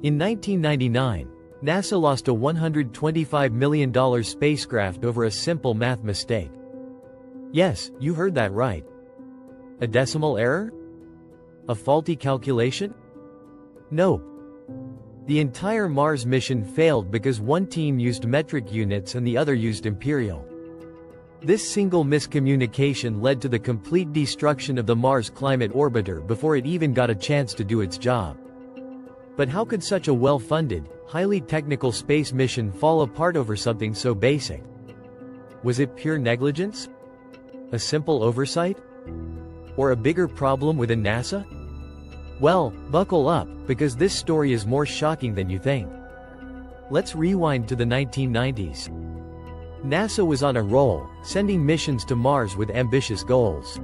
In 1999, NASA lost a $125 million spacecraft over a simple math mistake. Yes, you heard that right. A decimal error? A faulty calculation? Nope. The entire Mars mission failed because one team used metric units and the other used imperial. This single miscommunication led to the complete destruction of the Mars Climate Orbiter before it even got a chance to do its job. But how could such a well-funded, highly technical space mission fall apart over something so basic? Was it pure negligence? A simple oversight? Or a bigger problem within NASA? Well, buckle up, because this story is more shocking than you think. Let's rewind to the 1990s. NASA was on a roll, sending missions to Mars with ambitious goals.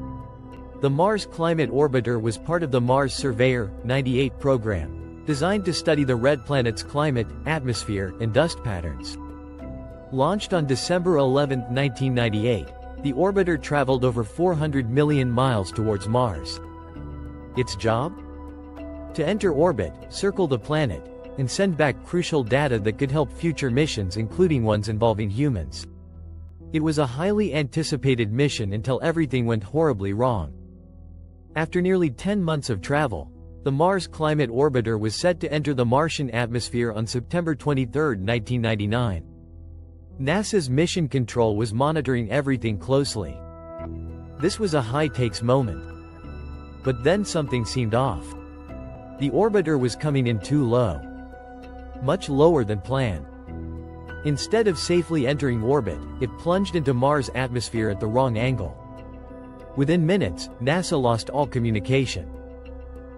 The Mars Climate Orbiter was part of the Mars Surveyor 98 program, designed to study the red planet's climate, atmosphere, and dust patterns. Launched on December 11, 1998, the orbiter traveled over 400 million miles towards Mars. Its job? to enter orbit, circle the planet, and send back crucial data that could help future missions including ones involving humans. It was a highly anticipated mission until everything went horribly wrong. After nearly 10 months of travel, the Mars Climate Orbiter was set to enter the Martian atmosphere on September 23, 1999. NASA's Mission Control was monitoring everything closely. This was a high-takes moment. But then something seemed off. The orbiter was coming in too low. Much lower than planned. Instead of safely entering orbit, it plunged into Mars' atmosphere at the wrong angle. Within minutes, NASA lost all communication.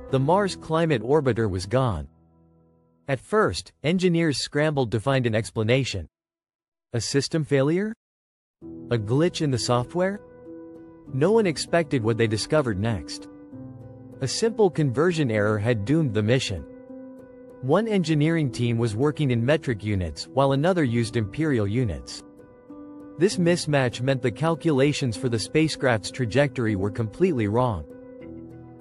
The Mars Climate Orbiter was gone. At first, engineers scrambled to find an explanation. A system failure? A glitch in the software? No one expected what they discovered next. A simple conversion error had doomed the mission. One engineering team was working in metric units, while another used imperial units. This mismatch meant the calculations for the spacecraft's trajectory were completely wrong.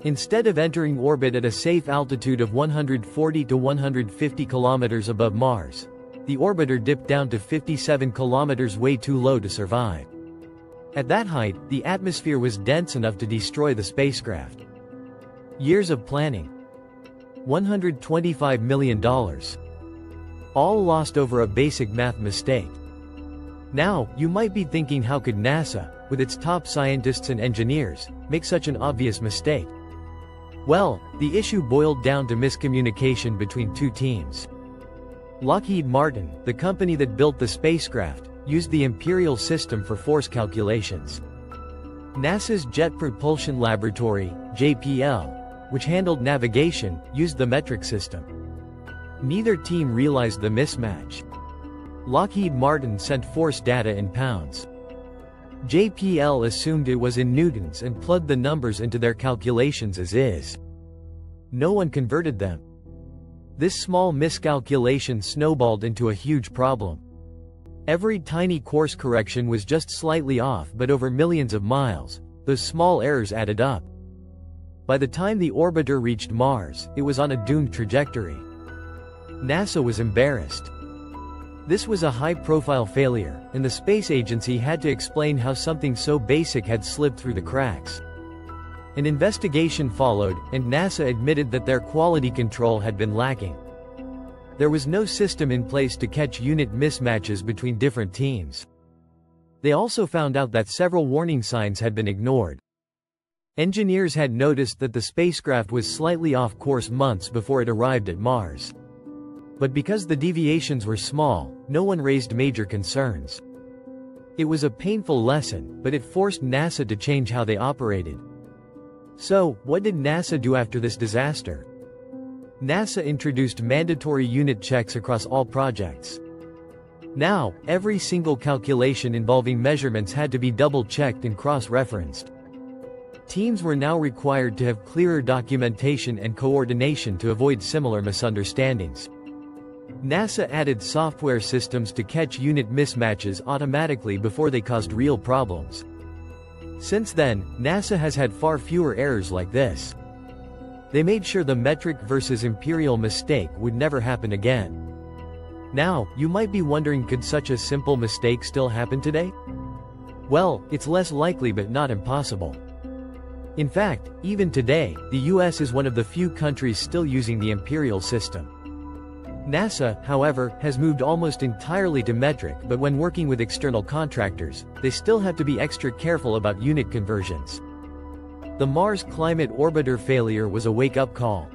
Instead of entering orbit at a safe altitude of 140 to 150 kilometers above Mars, the orbiter dipped down to 57 kilometers way too low to survive. At that height, the atmosphere was dense enough to destroy the spacecraft. Years of planning. $125 million. All lost over a basic math mistake. Now, you might be thinking how could NASA, with its top scientists and engineers, make such an obvious mistake? Well, the issue boiled down to miscommunication between two teams. Lockheed Martin, the company that built the spacecraft, used the Imperial system for force calculations. NASA's Jet Propulsion Laboratory, JPL, which handled navigation, used the metric system. Neither team realized the mismatch. Lockheed Martin sent force data in pounds. JPL assumed it was in newtons and plugged the numbers into their calculations as is. No one converted them. This small miscalculation snowballed into a huge problem. Every tiny course correction was just slightly off but over millions of miles, those small errors added up. By the time the orbiter reached Mars, it was on a doomed trajectory. NASA was embarrassed. This was a high-profile failure, and the space agency had to explain how something so basic had slipped through the cracks. An investigation followed, and NASA admitted that their quality control had been lacking. There was no system in place to catch unit mismatches between different teams. They also found out that several warning signs had been ignored. Engineers had noticed that the spacecraft was slightly off course months before it arrived at Mars. But because the deviations were small, no one raised major concerns. It was a painful lesson, but it forced NASA to change how they operated. So, what did NASA do after this disaster? NASA introduced mandatory unit checks across all projects. Now, every single calculation involving measurements had to be double-checked and cross-referenced. Teams were now required to have clearer documentation and coordination to avoid similar misunderstandings. NASA added software systems to catch unit mismatches automatically before they caused real problems. Since then, NASA has had far fewer errors like this. They made sure the metric versus imperial mistake would never happen again. Now, you might be wondering could such a simple mistake still happen today? Well, it's less likely but not impossible. In fact, even today, the US is one of the few countries still using the imperial system. NASA, however, has moved almost entirely to metric but when working with external contractors, they still have to be extra careful about unit conversions. The Mars Climate Orbiter failure was a wake-up call.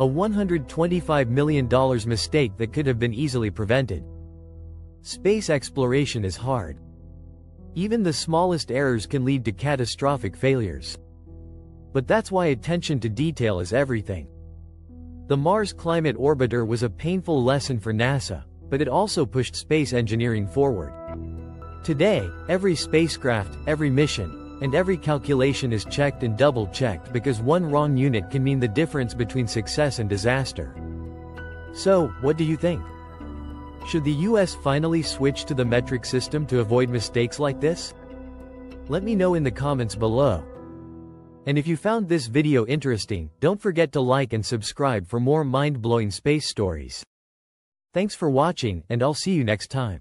A $125 million mistake that could have been easily prevented. Space exploration is hard. Even the smallest errors can lead to catastrophic failures. But that's why attention to detail is everything. The Mars Climate Orbiter was a painful lesson for NASA, but it also pushed space engineering forward. Today, every spacecraft, every mission, and every calculation is checked and double-checked because one wrong unit can mean the difference between success and disaster. So, what do you think? Should the US finally switch to the metric system to avoid mistakes like this? Let me know in the comments below. And if you found this video interesting, don't forget to like and subscribe for more mind-blowing space stories. Thanks for watching, and I'll see you next time.